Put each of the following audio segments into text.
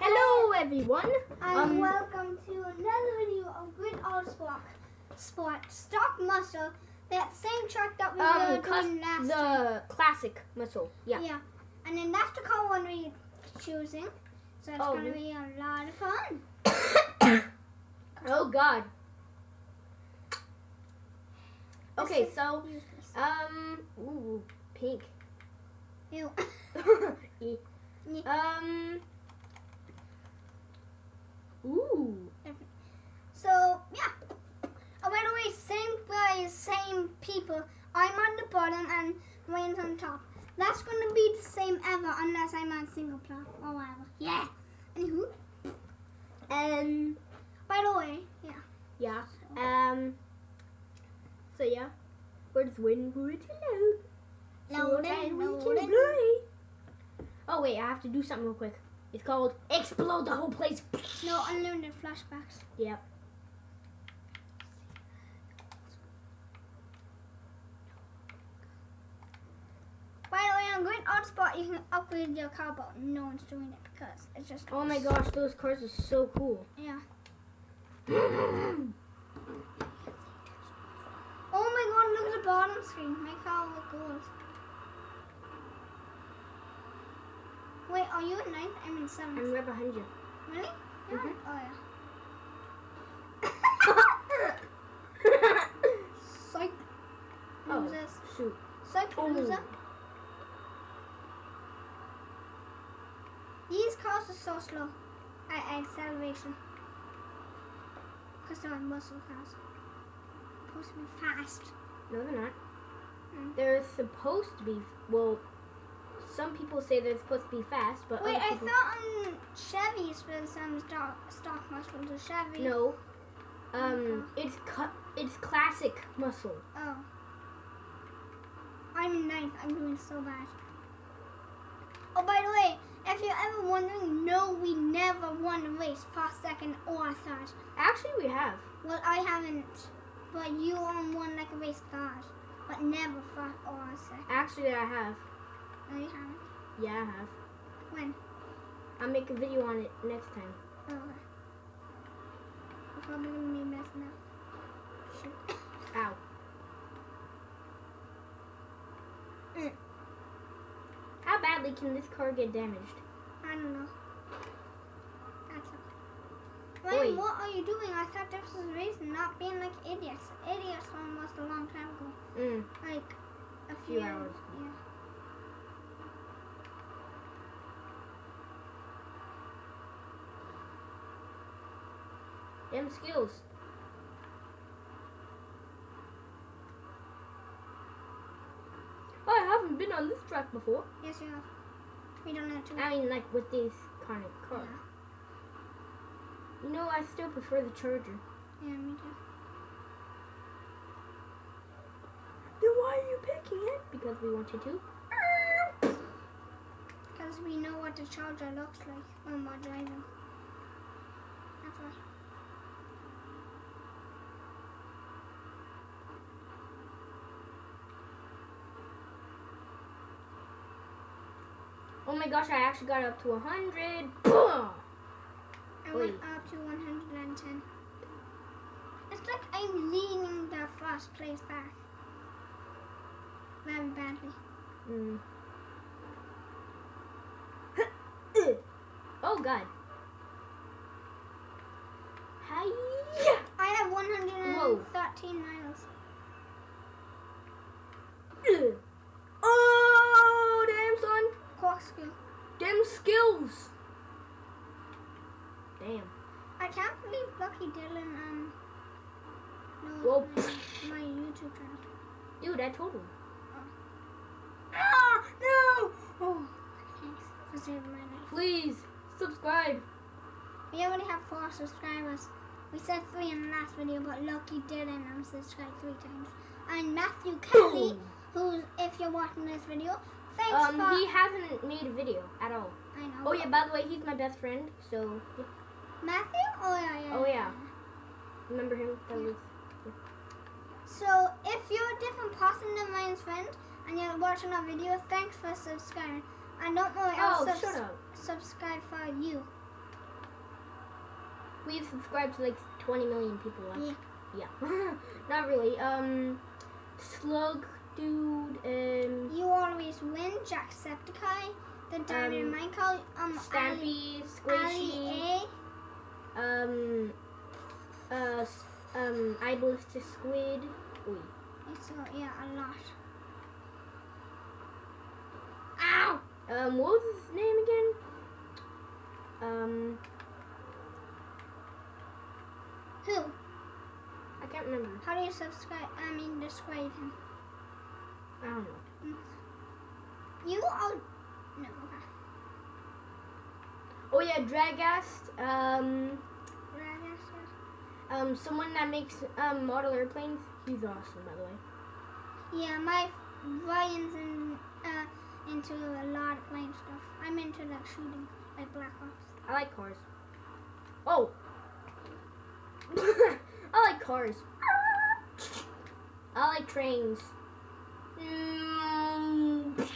Hello, everyone. And Um, welcome to another video of Grid Autosport. Sport Stock Muscle. That same track that we Um, were doing last the classic muscle. Yeah. Yeah. And then that's the car one we're choosing. So it's Oh, gonna be a lot of fun. Oh God. This Okay, so um, ooh, pink. Ew. Um. Ooh. So yeah. Oh, by the way, same guys, same people. I'm on the bottom and Wayne's on top. That's gonna be the same ever unless I'm on single player or whatever. Yeah. Anywho. And By the way, yeah. yeah. Um. So yeah, we're just waiting for it to load. So Loading, loading. Oh wait, I have to do something real quick. It's called explode the whole place. No unlimited flashbacks. Yep. By the way, on Green Art Spot, you can upgrade your car, but no one's doing it because it's just. Oh my gosh, those cars are so cool. Yeah. Oh my god, look at the bottom screen. My car look good. Wait, are you in ninth? I'm in seventh. I'm right behind you. Really? Yeah. Mhm. Oh yeah. Psych. oh, Losers. shoot. Psych Oh. loser. These cars are so slow at acceleration. Because they're muscle cars. Supposed to be fast. No, they're not. Mm. They're supposed to be. Well, some people say they're supposed to be fast, but Wait, I thought um, Chevy's was some stock, stock muscle to Chevy. no. Um, it's cu- it's classic muscle. Oh. I'm ninth. I'm doing so bad. Oh, by the way, if you're ever wondering, no, we never won a race, first, second, or third. Actually, we have. Well, I haven't, but you um, won like a race third, but never first or second. Actually, I have. No, you haven't. Yeah, I have. When? I'll make a video on it next time. Oh, okay. We're probably gonna be messing up. Shoot. Ow. Mm. How badly can this car get damaged? I don't know. Oi. What are you doing? I thought this was and not being like idiots. Idiots almost a long time ago. Mm. Like a Few few hours. Yeah. Them skills. I haven't been on this track before. Yes, you have. We don't have to. I mean, like with these kind of car. You know, I still prefer the Charger. Yeah, me too. Then why are you picking it? Because we wanted to. Because we know what the charger looks like when we're driving. That's why. Oh my gosh, I actually got up to 100. Boom! I went up to 110. It's like I'm leaning the first place back. Very badly. Mm. oh god. Hiya! I have 113 miles. Ugh. Oh, damn son. Corkscrew. Them skills. Damn. I can't believe Lucky Dylan um knows Whoa. my, my YouTube channel. Dude, I told him. Ah no! Oh, thanks for saving my life. Please, subscribe. We already have four subscribers. We said three in the last video, but Lucky didn't um, subscribe three times. And Matthew Kelly, who's if you're watching this video, thanks Um, for. he hasn't made a video at all. I know. Oh yeah, by the way, he's my best friend, so yeah. Matthew? Oh yeah, yeah. Oh, yeah. remember him? That was So if you're a different person than Ryan's friend and you're watching our video, thanks for subscribing. And don't worry, Oh, I'll subs- shut up. subscribe for you. We've subscribed to like 20 million people. Yeah. Yeah. Not really. Um, Slug Dude, um, You always win, Jacksepticeye, the Diamond Um, Michael, um, Stampy, Ali, Squishy, A. um, uh, um, I Ballistic Squid. Oi. It's a, yeah, a lot. Ow! Um, what was his name again? Um, Who? I can't remember. How do you subscribe? I mean, describe him. I don't know. You are. No. Oh yeah, Dragast. Um, yes, yes. um, someone that makes um model airplanes. He's awesome, by the way. Yeah, my Ryan's uh, into a lot of plane stuff. I'm into like shooting, like Black Ops. I like cars. Oh. I like cars. I like trains. Mm.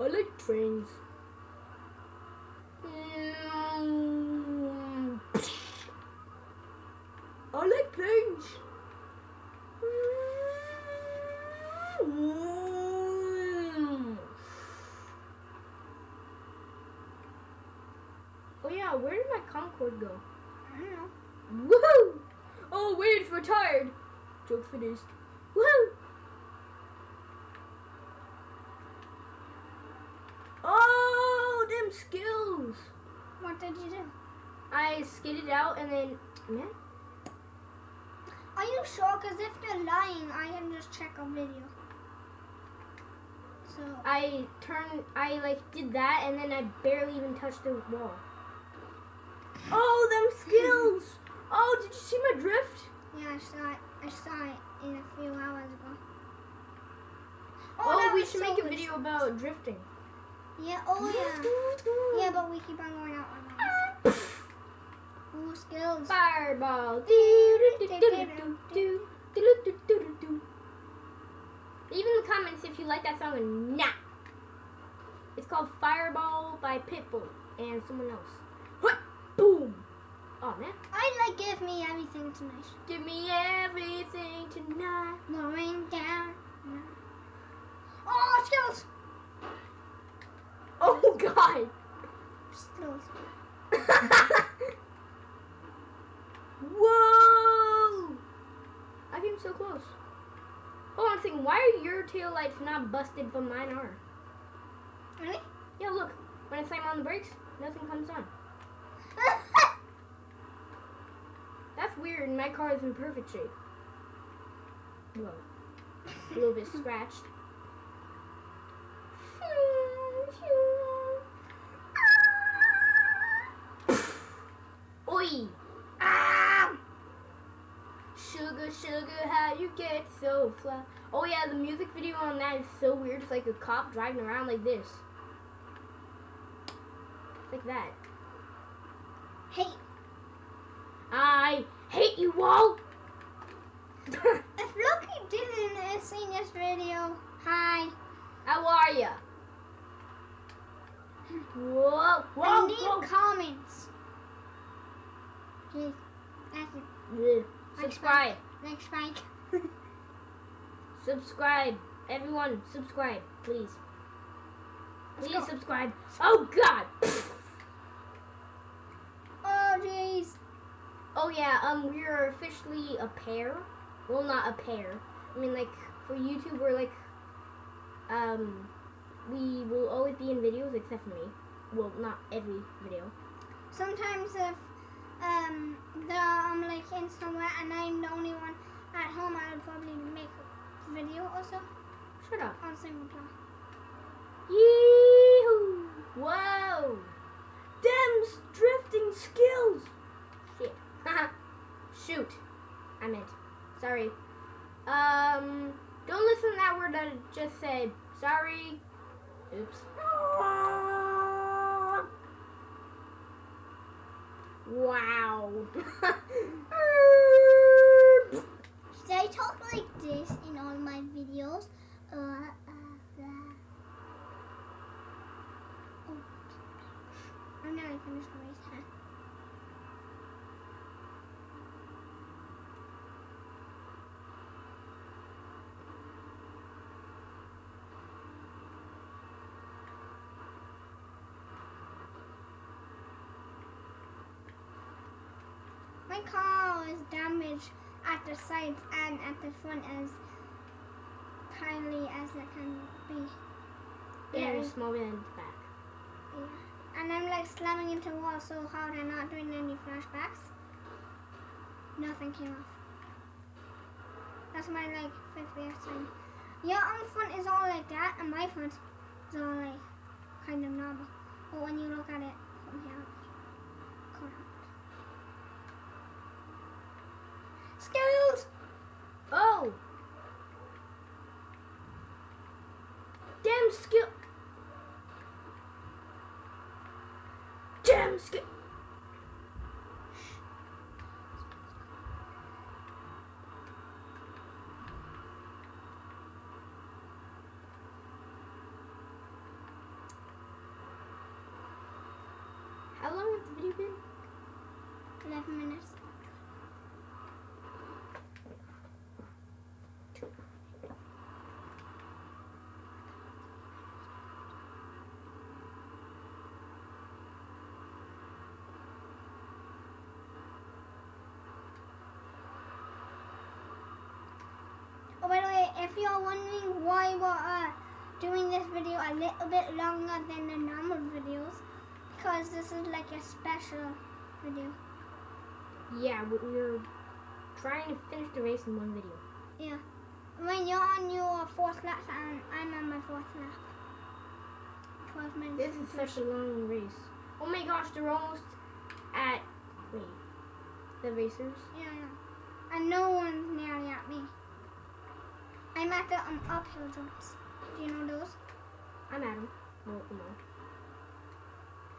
I like trains. Mm. I like planes. Mm. Oh yeah, where did my Concorde go? I don't know. Woohoo! Oh wait, it's retired. Joke finished. Woohoo! Oh, them skills! What did you do? I skidded out and then, man, Are you sure? Because if you're lying, I can just check a video. So, I turned, I like did that and then I barely even touched the wall. Oh, them skills! Oh, did you see my drift? yeah, I saw it. I saw it in a few hours ago. Oh, oh that we should so make a video about drifting. Yeah, oh yeah. Yeah, but we keep on going out on those. Ooh, skills. Fireball. Leave in the comments if you like that song or not. It's called Fireball by Pitbull and someone else. What? Boom. Oh man. I like Give Me Everything Tonight. Give me everything tonight. Blowing down. Oh, skills. Oh god. Whoa! I came so close. Hold on a second. Why are your tail lights not busted, but mine are? Really? Yeah, look. When I slam on the brakes, nothing comes on. That's weird. My car is in perfect shape. Whoa. A little bit scratched. Oi! ah! Sugar, sugar, how you get so fly? Oh yeah, the music video on that is so weird. It's like a cop driving around like this. Like that. Hey, I hate you all. if Loki didn't see this video, hi. How are ya? Whoa, I whoa, need whoa. comments. Please. That's it. Ugh. Subscribe, Next strike. subscribe, everyone, subscribe, please. Let's Please go. subscribe. Oh God. Oh, jeez. Oh yeah, um, we are officially a pair. Well, not a pair. I mean, like for YouTube, we're like, um, we will always be in videos except for me. Well, not every video. Sometimes if um the I'm like in somewhere and I'm the only one at home, I would probably make a video also Shut up. on single player. Yee-hoo! Whoa! Dem's drifting skills. Shit. Shoot. I meant. Sorry. Um. Don't listen to that word that just said. Sorry. Oops. Wow. my car is damaged at the sides and at the front as kindly as it can be. Yeah, Yeah. small bit in the back. Yeah. And I'm like slamming into the wall so hard and not doing any flashbacks. Nothing came off. That's my like fifth year thing. Yeah, on front is all like that, and my front is all like kind of normal. But when you look at it from here. Skills! Oh! Damn skill. Damn skill. How long has the video been? 11 minutes. Oh, by the way, if you're wondering why we're uh, doing this video a little bit longer than the normal videos, because this is like a special video. Yeah, we- we're trying to finish the race in one video. Yeah. When you're on your fourth lap and I'm on my fourth lap. 12 minutes. This is such a long race. Oh my gosh, they're almost at. Wait. The racers? Yeah, yeah. And no one's nearly at me. I'm at the um, uphill jumps. Do you know those? I'm Adam. No, no.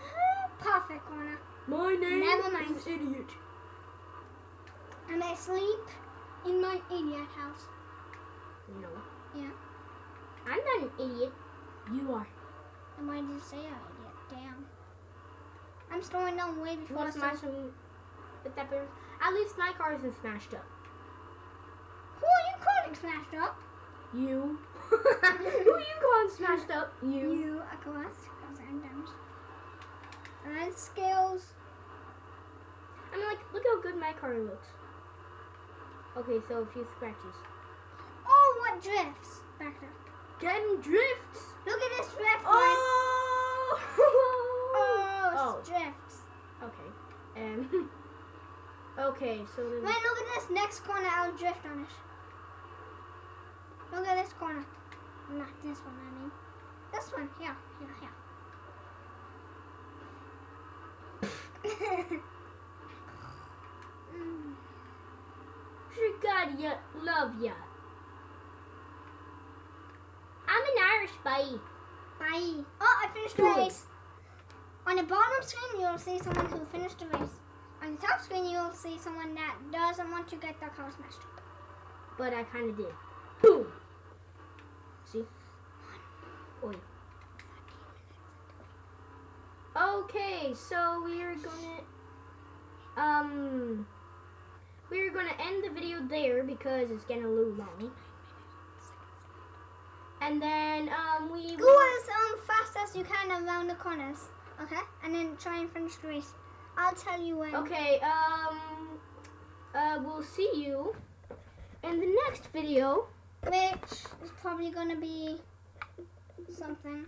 Perfect corner. My name Never mind. is Idiot. And I sleep in my idiot house. No. Yeah. I'm not an idiot. You are. And why did you say I'm idiot? Damn. I'm slowing down way before want to so- smash him with that? At least my car isn't smashed up. Who are you calling smashed up? You. Who you calling smashed up? You. You, of course, because I'm damaged. And skills. I mean, like, look how good my car looks. Okay, so a few scratches. Oh, what drifts back there? Them drifts. Look at this drift. Oh. Oh, it's Oh. drifts. Okay. Um. okay, so then. Wait, look at this next corner. I'll drift on it. Look at this corner. Not this one, I mean. This one. Here, here, here. Mm. God, ya, love ya. I'm an Irish boy. Bye. Oh, I finished the race. On the bottom screen, you'll see someone who finished the race. On the top screen, you'll see someone that doesn't want to get their car smashed. But I kind of did. Boom. See? Oi. Okay, so we're gonna um we're gonna end the video there because it's getting a little long. And then um we Go as um, fast as you can around the corners, okay? And then try and finish the race. I'll tell you when. Okay, um uh we'll see you in the next video. Which is probably gonna be something.